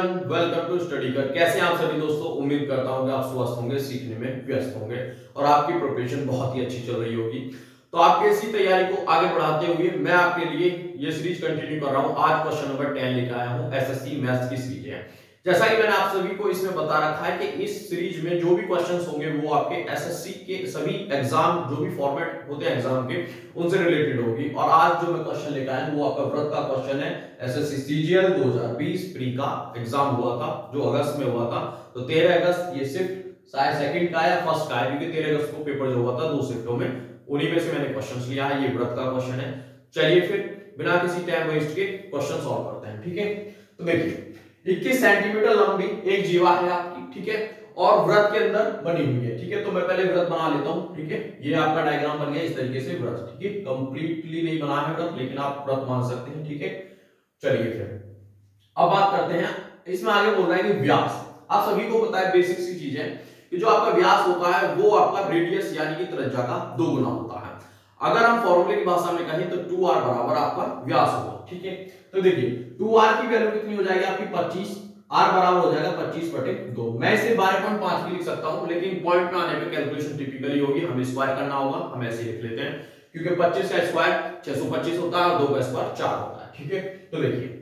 Everyone welcome to study कर कैसे हैं आप सभी दोस्तों? उम्मीद करता हूँ कि आप स्वस्थ होंगे, सीखने में व्यस्त होंगे और आपकी प्रिपरेशन बहुत ही अच्छी चल रही होगी। तो आपके इसी तैयारी को आगे बढ़ाते हुए मैं आपके लिए ये सीरीज़ कंटिन्यू कर रहा हूँ। आज क्वेश्चन नंबर टेन लेकर आया हूँ एसएससी मैथ्स की सीरीज़ है। जैसा कि मैंने आप सभी को इसमें बता रखा है कि इस सीरीज़ में जो भी क्वेश्चंस होंगे, वो आपके एसएससी के सभी एग्ज़ाम जो भी फॉर्मेट होते हैं एग्ज़ाम के, उनसे रिलेटेड होगी। और आज जो मैं क्वेश्चन लेकर आया वो आपका व्रत का क्वेश्चन है। एसएससी सीजीएल 2020 प्री का एग्ज़ाम हुआ था, जो अगस्त में हुआ था। तो 13 अगस्त, ये सिर्फ़ शायद सेकंड का या फ़र्स्ट का है, क्योंकि 13 अगस्त को पेपर जो हुआ था, दो शिफ्टों में। उन्हीं में से मैंने क्वेश्चन लिया है, ये व्रत का क्वेश्चन है। चलिए फिर, बिना किसी टाइम वेस्ट के क्वेश्चन सॉल्व करते हैं, ठीक है? तो देखिए 21 सेंटीमीटर लंबी, एक जीवा है आपकी, ठीक है? और व्रत के अंदर बनी हुई है, ठीक है? तो मैं पहले व्रत बना लेता हूँ, ठीक है? ये आपका डायग्राम बन गया इस तरीके से व्रत, ठीक है? कंप्लीटली नहीं बना है व्रत, लेकिन आप व्रत मान सकते हैं, ठीक है? चलिए फिर, अब बात करते हैं, इसमें आगे बोल रहा है कि व्यास। आप सभी को पता है बेसिक सी चीज़ है कि जो आपका व्यास होता है, वो आपका रेडियस यानी कि त्रिज्या का दो गुना होता है। अगर हम फॉर्मूले की भाषा में कहें तो टू आर बराबर आपका व्यास होगा, ठीक है? तो देखिए टू आर की वैल्यू कितनी हो जाएगी आपकी? पच्चीस। आर बराबर हो जाएगा पच्चीस बटे दो। मैं इसे बारह पॉइंट पाँच भी लिख सकता हूँ, लेकिन पॉइंट में आने पे कैलकुलेशन टिपिकली होगी। हमें स्क्वायर करना होगा, हम ऐसे लिख लेते हैं। क्योंकि पच्चीस का स्क्वायर छह सौ पच्चीस होता है और दो का स्क्वायर चार होता है, ठीक है? तो देखिए,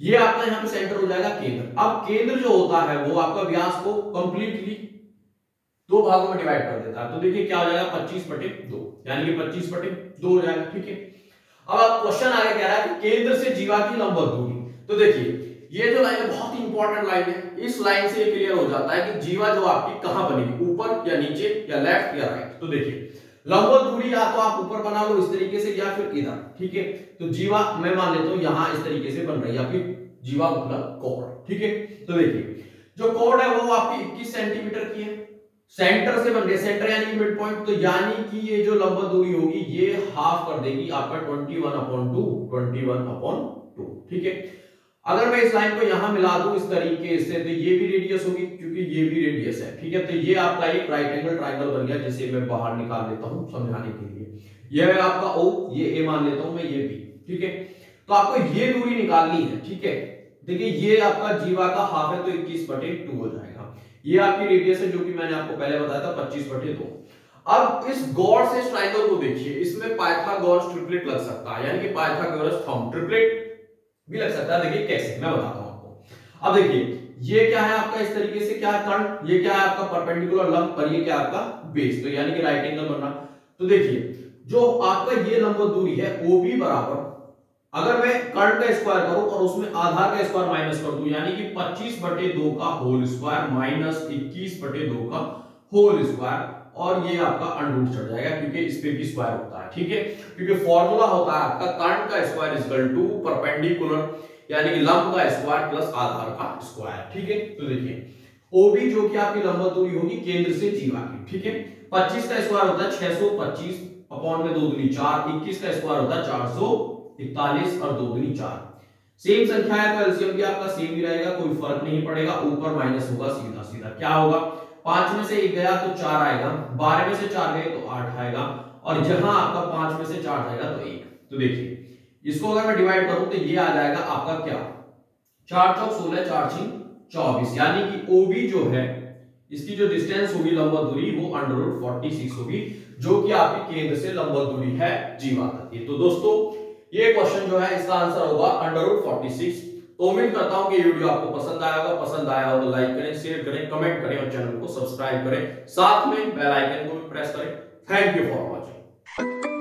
ये आपका यहाँ पे सेंटर हो जाएगा केंद्र। अब केंद्र जो होता है, वो आपका व्यास को कंप्लीटली दो भागों में डिवाइड कर देता है। तो देखिए क्या हो जाएगा? पच्चीस बटे दो। यानी कि पच्चीस बटे दो हो जाएगा, ठीक है? अब आप क्वेश्चन आगे कह रहा है कि केंद्र से जीवा की लंबवत दूरी। तो देखिए, ये जो लाइन है, बहुत इंपॉर्टेंट लाइन है। इस लाइन से ये क्लियर हो जाता है कि जीवा जो आपकी कहाँ बनेगी ऊपर या नीचे या लेफ़्ट या राइट तो देखिए, लंबवत दूरी या तो आप ऊपर बना लो इस तरीके से या फिर इधर, ठीक है? तो जीवा, मैं मान लेता हूँ, यहाँ इस तरीके से बन रही है आपकी जीवा मतलब कोड ठीक है? तो देखिए, जो कोड है वो आपकी 21 सेंटीमीटर की है। सेंटर से बन गया सेंटर यानी मिड पॉइंट तो यानी कि ये जो लंबवत दूरी होगी, ये हाफ़ कर देगी आपका 21 one upon two twenty one upon two ठीक है? अगर मैं इस लाइन को यहाँ मिला दूँ इस तरीके से तो ये भी रेडियस होगी, क्योंकि ये भी रेडियस है, ठीक है? तो ये आपका एक राइट एंगल ट्राइंगल बन गया, जिसे मैं बाहर निकाल देता हूँ समझाने के लिए। यह है आपका ओ ये ए मान लेता हूँ मैं, ये बी ठीक है? तो आपको ये दूरी निकालनी है, ठीक है? देखिए, ये आपका जीवा का हाफ़ है तो इक्कीस बटे टू हो जाएगा। ये आपकी रेडियस है, जो कि मैंने आपको पहले बताया था, पच्चीस बटे दो। अब इस गॉड से ट्राइंगल को देखिए, इसमें पाइथागोरस ट्रिपलेट लग सकता है, यानी कि पाइथागोरस थंब ट्रिपलेट भी लग सकता है। देखिए कैसे, मैं बताता हूँ आपको। अब देखिए, ये क्या है आपका इस तरीके से, क्या है कर्ण ये क्या है आपका परपेंडिकुलर लंब और ये क्या आपका बेस तो यानी कि राइट एंगल बनना। तो देखिए, जो आपका ये लंब दूरी है वो भी बराबर अगर मैं कर्ण का स्क्वायर करूँ और उसमें आधार का स्क्वायर माइनस कर दूँ, यानी कि 25 बटे दो का होल स्क्वायर माइनस इक्कीस बटे दो का होल स्क्वायर, और ये आपका अंडरूट चढ़ जाएगा क्योंकि इस पे भी स्क्वायर होता है, ठीक है? क्योंकि फॉर्मूला होता है आपका कर्ण का स्क्वायर इक्वल टू परपेंडिकुलर यानी कि लंब का स्क्वायर प्लस आधार का स्क्वायर, ठीक है? तो देखिए ओबी जो कि आपकी लंबवत दूरी होगी, केंद्र से जीवा की, ठीक है? 25 का स्क्वायर होता है 625 अपॉन में दो दूनी चार 21 का स्क्वायर होता है 400 इकतालीस और दो दूनी चार। सेम संख्या है तो एलसीएम भी आपका सेम ही रहेगा, कोई फ़र्क नहीं पड़ेगा, ऊपर माइनस होगा, सीधा सीधा। क्या होगा? पाँच में से एक गया तो चार आएगा, बारह में से चार गए तो आठ आएगा, और जहाँ आपका पाँच में से चार जाएगा तो एक। तो देखिए, इसको अगर मैं डिवाइड करूँ तो ये आ जाएगा आपका क्या? चार चौक सोलह, चार छीन, चौबीस। यानी कि ओबी जो है, इसकी जो डिस्टेंस होगी लंबा दूरी, वो अंडर रूट फोर्टी सिक्स होगी, जो कि आपकी केंद्र से लंबा दूरी है जीवा तक की। तो दोस्तों ये क्वेश्चन जो है, इसका आंसर होगा अंडर रूट फोर्टी सिक्स तो उम्मीद करता हूँ कि वीडियो आपको पसंद आया होगा। पसंद आया हो तो लाइक करें शेयर करें कमेंट करें और चैनल को सब्सक्राइब करें. साथ में बेल आइकन को भी प्रेस करें. Thank you for watching